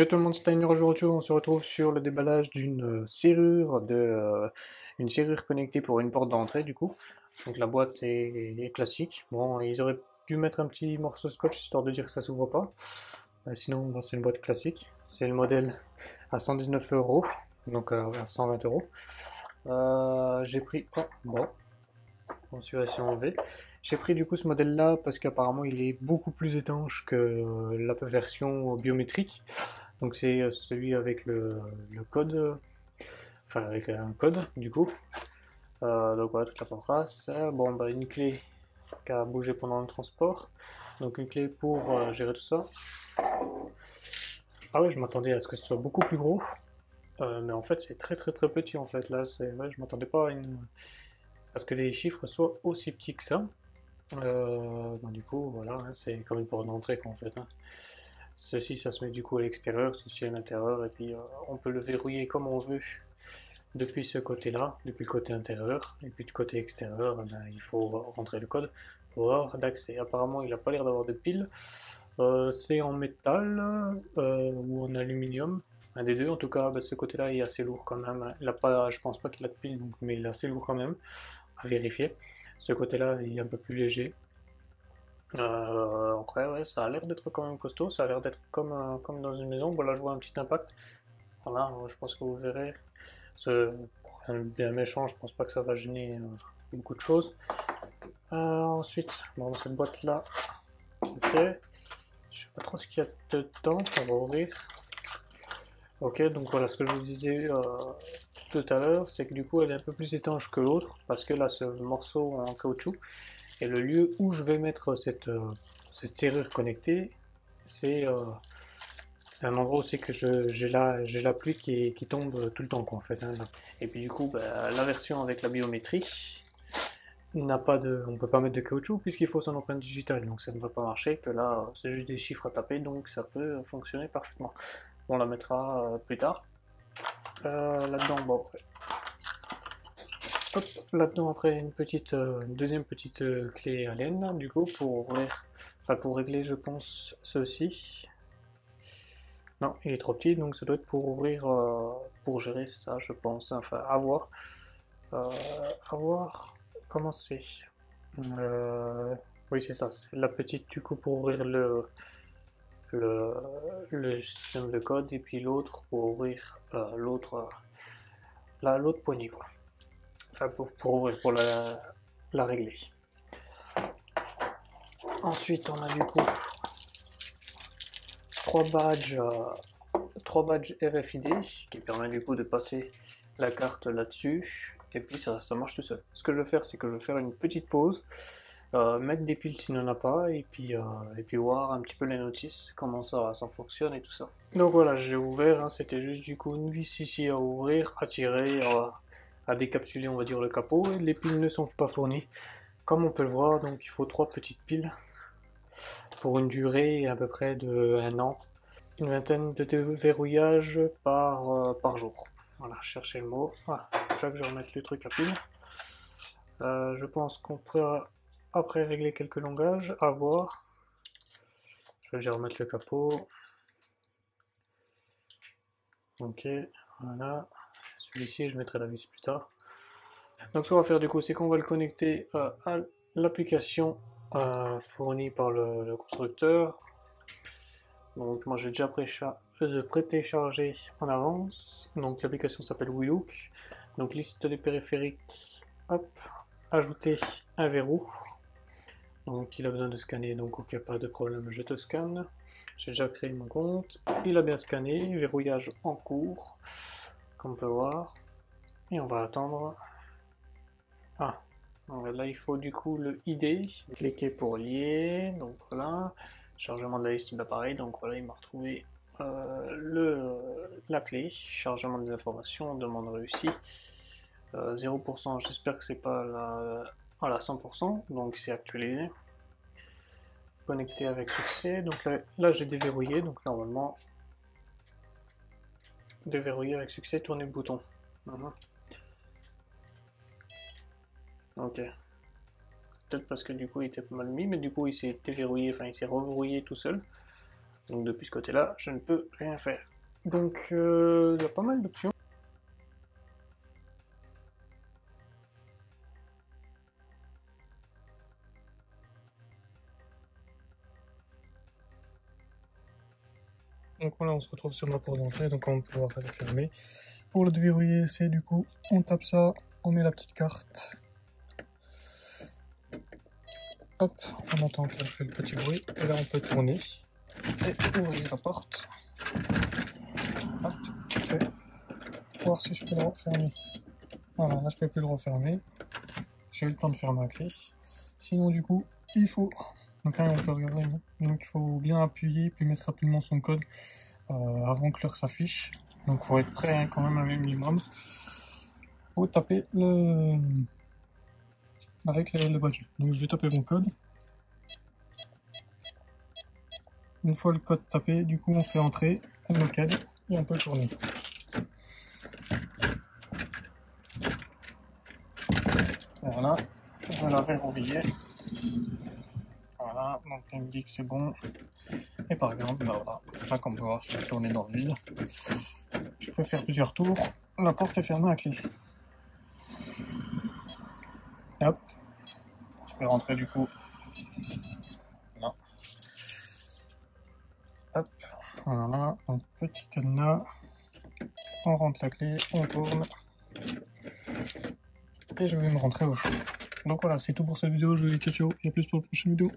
Yo tout le aujourd'hui on se retrouve sur le déballage d'une euh, serrure de euh, une serrure connectée pour une porte d'entrée du coup. Donc la boîte est, classique. Bon, ils auraient dû mettre un petit morceau de scotch histoire de dire que ça s'ouvre pas. Euh, sinon, c'est une boîte classique. C'est le modèle à 119 euros, donc à 120 euros. J'ai pris, oh, bon, enlevé. J'ai pris du coup ce modèle là parce qu'apparemment il est beaucoup plus étanche que euh, la version biométrique. Donc c'est euh, celui avec le, code, enfin avec un code du coup. Euh, donc voilà toute la paperasse. Bon bah une clé qui a bougé pendant le transport. Donc une clé pour gérer tout ça. Ah ouais je m'attendais à ce que ce soit beaucoup plus gros. mais en fait c'est très très très petit en fait là. je m'attendais pas à une parce que les chiffres soient aussi petits que ça. Euh, du coup, voilà, hein, c'est comme une porte d'entrée en fait. Hein. Ceci, ça se met du coup à l'extérieur, ceci à l'intérieur, et puis euh, on peut le verrouiller comme on veut depuis ce côté-là, depuis le côté intérieur, et puis du côté extérieur, eh ben, il faut rentrer le code pour avoir d'accès. Apparemment, il n'a pas l'air d'avoir de pile. Euh, c'est en métal ou en aluminium, un des deux. En tout cas, ce côté-là est assez lourd quand même. Il a pas, je pense pas qu'il a de pile, mais il est assez lourd quand même à vérifier. Ce côté-là est un peu plus léger. Euh, après, ouais, ça a l'air d'être quand même costaud, ça a l'air d'être comme, euh, comme dans une maison. Voilà, je vois un petit impact. Voilà, je pense que vous verrez. Ce, bien méchant, je pense pas que ça va gêner euh, beaucoup de choses. ensuite, bon, cette boîte-là, ok. Je sais pas trop ce qu'il y a dedans, on va ouvrir. Ok, donc voilà ce que je vous disais tout à l'heure, c'est que du coup elle est un peu plus étanche que l'autre, parce que là ce morceau en caoutchouc, et le lieu où je vais mettre cette, euh, cette serrure connectée, c'est euh, un endroit aussi que j'ai la, la pluie qui, qui, tombe tout le temps quoi, en fait. Hein, et puis du coup, bah, la version avec la biométrie, n'a pas de, on peut pas mettre de caoutchouc puisqu'il faut son empreinte digitale, donc ça ne va pas marcher, que là c'est juste des chiffres à taper, donc ça peut fonctionner parfaitement. On la mettra euh, plus tard. Euh, là-dedans, bon, Hop, là-dedans après une petite euh, deuxième petite clé laine du coup pour ouvrir, enfin pour régler je pense ceci. Non, il est trop petit donc ça doit être pour ouvrir, pour gérer ça je pense, enfin à voir comment c'est. oui c'est ça, la petite du coup pour ouvrir le le, système de code et puis l'autre pour ouvrir euh, l'autre la l'autre poignée quoi. Enfin pour, pour ouvrir pour la, la régler. Ensuite on a du coup trois badges euh, trois badges RFID qui permet du coup de passer la carte là-dessus et puis ça, ça marche tout seul. Ce que je vais faire c'est que je vais faire une petite pause euh, mettre des piles s'il n'en a pas, et puis, euh, et puis voir un petit peu les notices, comment ça, ça fonctionne et tout ça. Donc voilà, j'ai ouvert, hein, c'était juste du coup une vis ici à ouvrir, à tirer, à, décapsuler on va dire le capot, et les piles ne sont pas fournies. Comme on peut le voir, donc il faut trois petites piles pour une durée à peu près de un an. Une vingtaine de verrouillages par, euh, par jour. Voilà, cherchez le mot. Voilà, je vais remettre le truc à pile. je pense qu'on peut après régler quelques longages, à voir. Je vais déjà remettre le capot. Ok, voilà. Celui-ci, je mettrai la vis plus tard. Donc ce qu'on va faire du coup, c'est qu'on va le connecter euh, à l'application euh, fournie par le, constructeur. Donc moi j'ai déjà euh, pré-téléchargé en avance. Donc l'application s'appelle WeLook. Donc liste des périphériques. Hop, ajouter un verrou. Donc il a besoin de scanner, donc ok, pas de problème, je te scanne. J'ai déjà créé mon compte. Il a bien scanné, verrouillage en cours, comme on peut voir. Et on va attendre. Ah, là il faut du coup le ID. Cliquez pour lier, donc voilà. Chargement de la liste d'appareils, donc voilà, il m'a retrouvé euh, le, la clé. Chargement des informations, demande réussie. 0%, euh, j'espère que c'est pas la voilà, 100%, donc c'est actualisé. Connecté avec succès. Donc là, j'ai déverrouillé, donc normalement, déverrouillé avec succès, tourner le bouton. Mhm. Ok. Peut-être parce que du coup il était pas mal mis, mais du coup il s'est déverrouillé, enfin il s'est reverrouillé tout seul. Donc depuis ce côté-là, je ne peux rien faire. Donc, euh, il y a pas mal d'options. Donc voilà, on se retrouve sur ma porte d'entrée, donc on peut pouvoir la fermer. Pour le déverrouiller, c'est du coup, on tape ça, on met la petite carte. Hop, on entend qu'elle fait le petit bruit, et là on peut tourner et ouvrir la porte. Hop, voir si je peux le refermer. Voilà, là je peux plus le refermer. J'ai eu le temps de fermer la clé. Sinon du coup, il faut donc là, on peut regarder. Donc il faut bien appuyer puis mettre rapidement son code euh, avant que l'heure s'affiche. Donc faut être prêt hein, quand même avec le minimum. Faut taper le avec le, badge. Donc je vais taper mon code. Une fois le code tapé, du coup on fait entrer un local et on peut tourner. Voilà, je vais la verrouiller. Donc il me dit que c'est bon. Et par exemple, bah voilà, là comme peut voir, je vais tourner dans le vide. Je peux faire plusieurs tours. La porte est fermée à clé. hop, je peux rentrer du coup. Là. Hop, voilà, donc petit cadenas. On rentre la clé, on tourne. Et je vais me rentrer au chaud. Donc voilà, c'est tout pour cette vidéo. Je vous dis ciao ciao et à plus pour la prochaine vidéo.